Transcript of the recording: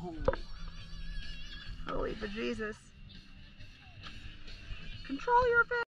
Holy Holy bejesus. Control your fish.